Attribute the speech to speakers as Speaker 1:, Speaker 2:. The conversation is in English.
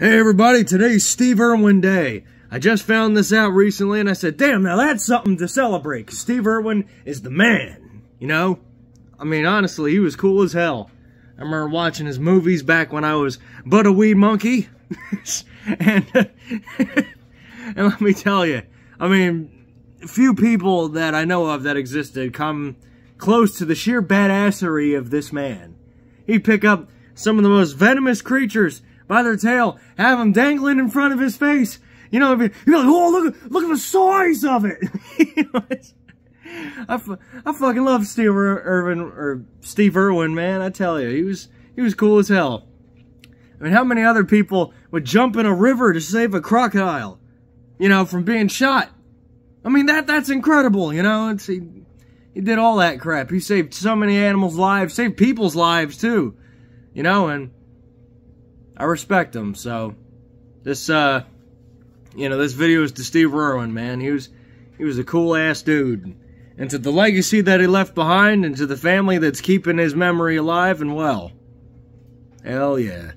Speaker 1: Hey everybody, today's Steve Irwin Day. I just found this out recently and I said, damn, now that's something to celebrate, because Steve Irwin is the man, you know? I mean, honestly, he was cool as hell. I remember watching his movies back when I was but a wee monkey. and, and let me tell you, I mean, few people that I know of that existed come close to the sheer badassery of this man. He'd pick up some of the most venomous creatures by their tail, have them dangling in front of his face. You know, you'd be like, oh, look, look at the size of it. I, I fucking love Steve Irwin, or Steve Irwin, man. I tell you, he was, he was cool as hell. I mean, how many other people would jump in a river to save a crocodile, you know, from being shot? I mean, that, that's incredible, you know, it's, he, he did all that crap. He saved so many animals' lives, saved people's lives, too, you know, and I respect him, so this, uh, you know, this video is to Steve Irwin, man. He was, he was a cool-ass dude. And to the legacy that he left behind, and to the family that's keeping his memory alive and well. Hell yeah.